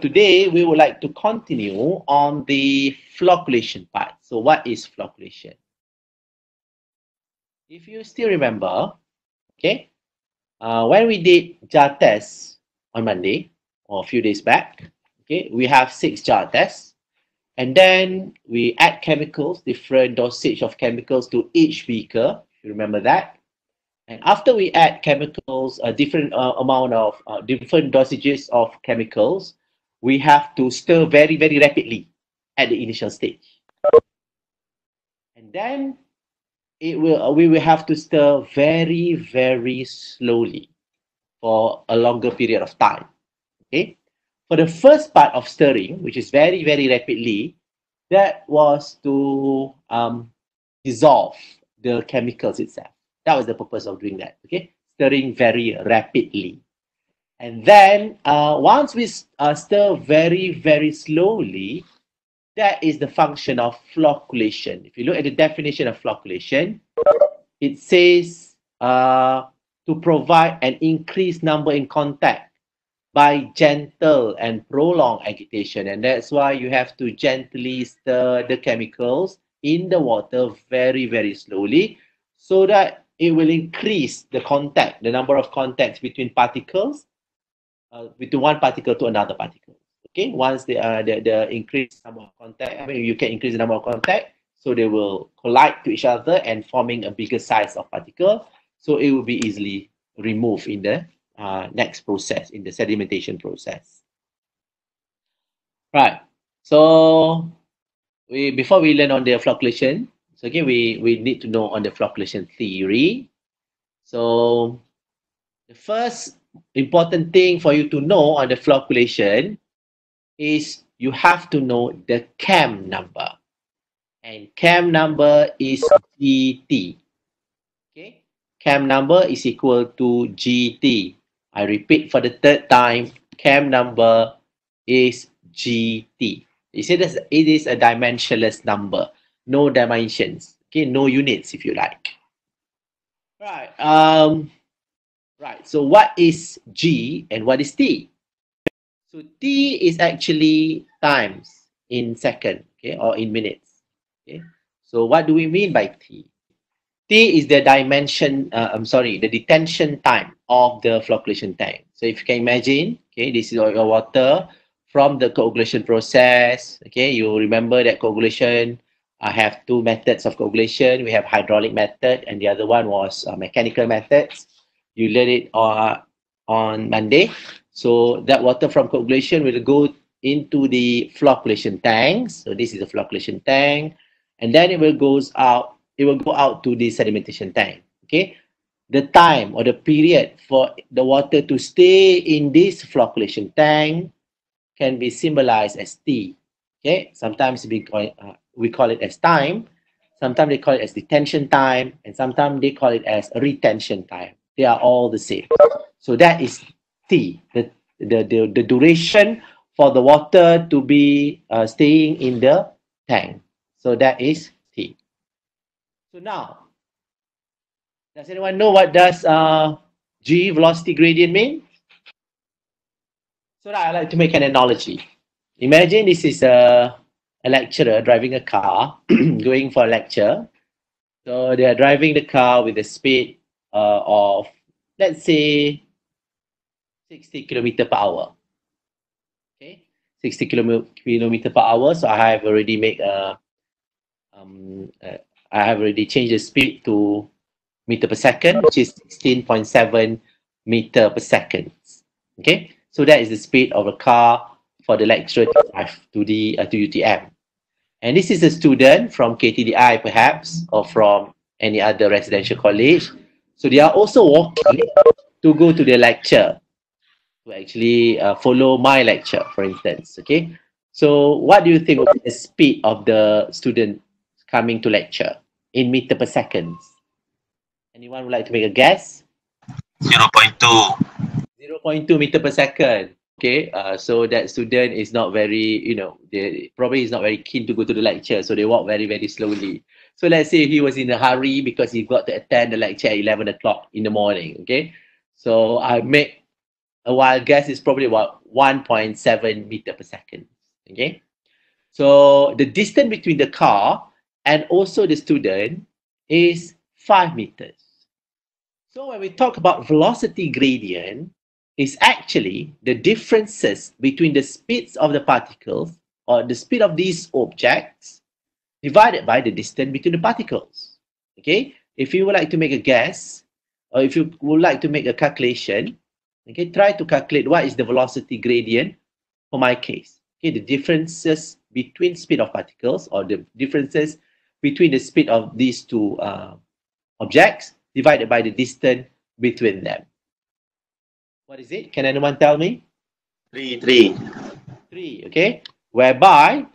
today we would like to continue on the flocculation part. So what is flocculation? If you still remember, okay, uh, when we did jar tests on Monday or a few days back, okay, we have six jar tests. And then we add chemicals, different dosage of chemicals to each beaker. You remember that? And after we add chemicals, a different uh, amount of uh, different dosages of chemicals, we have to stir very, very rapidly at the initial stage. And then it will we will have to stir very, very slowly for a longer period of time. Okay. For the first part of stirring, which is very, very rapidly, that was to um, dissolve the chemicals itself. That was the purpose of doing that. Okay, stirring very rapidly. And then uh, once we uh, stir very, very slowly, that is the function of flocculation. If you look at the definition of flocculation, it says uh, to provide an increased number in contact by gentle and prolonged agitation. And that's why you have to gently stir the chemicals in the water very, very slowly so that it will increase the contact, the number of contacts between particles uh, between one particle to another particle. Okay, once they are the, the increased number of contact, I mean you can increase the number of contact, so they will collide to each other and forming a bigger size of particle. So it will be easily removed in the uh, next process, in the sedimentation process. Right. So we before we learn on the flocculation, so again we we need to know on the flocculation theory. So the first important thing for you to know on the flocculation is you have to know the chem number. And chem number is GT. Okay? Chem number is equal to GT. I repeat for the third time, chem number is GT. You see this, it is a dimensionless number. No dimensions. Okay, no units if you like. Right. Um, Right. So what is G and what is T? So T is actually times in second, okay, or in minutes. Okay. So what do we mean by T? T is the dimension, uh, I'm sorry, the detention time of the flocculation tank. So if you can imagine, okay, this is your water from the coagulation process. Okay, you remember that coagulation I have two methods of coagulation. We have hydraulic method and the other one was uh, mechanical methods you let it uh, on Monday. So that water from coagulation will go into the flocculation tanks. So this is the flocculation tank. And then it will goes out, it will go out to the sedimentation tank. Okay. The time or the period for the water to stay in this flocculation tank can be symbolized as T. Okay. Sometimes we call uh, we call it as time. Sometimes they call it as detention time. And sometimes they call it as retention time they are all the same. So that is T, the, the, the, the duration for the water to be uh, staying in the tank. So that is T. So now, does anyone know what does uh, G velocity gradient mean? So now I like to make an analogy. Imagine this is a, a lecturer driving a car, going for a lecture. So they are driving the car with a speed uh, of let's say 60 kilometer per hour. Okay, 60 kilometer per hour. So I have already made a, um, uh, I have already changed the speed to meter per second, which is 16.7 meter per second. Okay, so that is the speed of a car for the lecturer to drive to the uh, to UTM. And this is a student from KTDI perhaps, or from any other residential college so they are also walking to go to the lecture, to actually uh, follow my lecture, for instance. Okay. So what do you think of the speed of the student coming to lecture in meter per second? Anyone would like to make a guess? 0.2. 0.2 meter per second. Okay, uh, so that student is not very, you know, they probably is not very keen to go to the lecture, so they walk very, very slowly. So let's say he was in a hurry because he got to attend the lecture at 11 o'clock in the morning. Okay. So I make uh, a wild guess is probably about 1.7 meter per second. Okay. So the distance between the car and also the student is 5 meters. So when we talk about velocity gradient, is actually the differences between the speeds of the particles or the speed of these objects divided by the distance between the particles. Okay, if you would like to make a guess or if you would like to make a calculation, okay, try to calculate what is the velocity gradient for my case. Okay, the differences between speed of particles or the differences between the speed of these two uh, objects divided by the distance between them. What is it? Can anyone tell me? Three, three. Three, okay? Whereby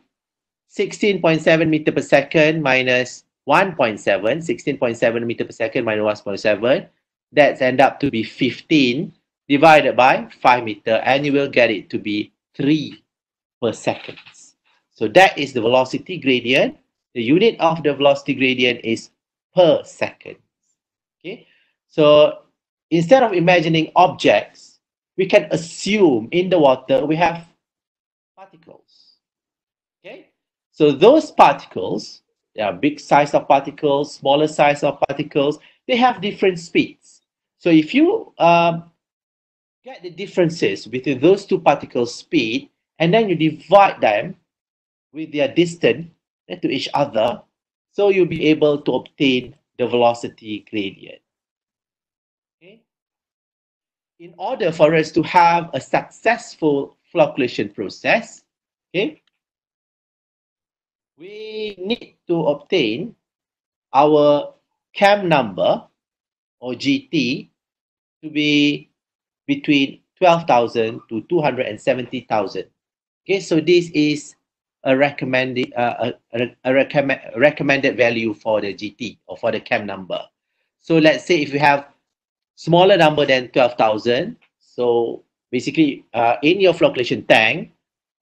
16.7 meter per second minus 1.7, 16.7 meter per second minus 1.7, that's end up to be 15 divided by 5 meter and you will get it to be 3 per second. So that is the velocity gradient. The unit of the velocity gradient is per second. Okay, so instead of imagining objects, we can assume in the water we have particles. Okay, so those particles, there are big size of particles, smaller size of particles, they have different speeds. So if you um, get the differences between those two particles' speed, and then you divide them with their distance to each other, so you'll be able to obtain the velocity gradient. Okay? In order for us to have a successful flocculation process, okay, we need to obtain our Camp number or GT to be between 12,000 to 270,000. Okay, so this is a recommended uh, a, a recommend, recommended value for the GT or for the Camp number. So let's say if you have smaller number than 12,000, so basically uh, in your flocculation tank,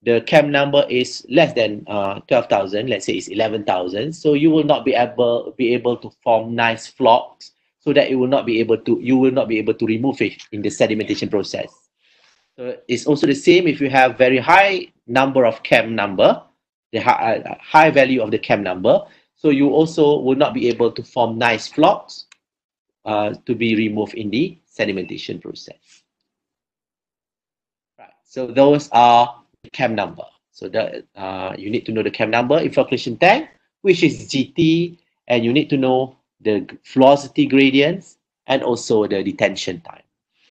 the Camp number is less than uh, 12,000, let's say it's 11,000, so you will not be able be able to form nice flocs so that it will not be able to you will not be able to remove it in the sedimentation process. So it's also the same if you have very high number of Camp number, the high, uh, high value of the Camp number. So you also will not be able to form nice flocs uh, to be removed in the sedimentation process. Right. So those are the number. So that uh, you need to know the Camp number in flocculation tank, which is GT, and you need to know the velocity gradients and also the detention time.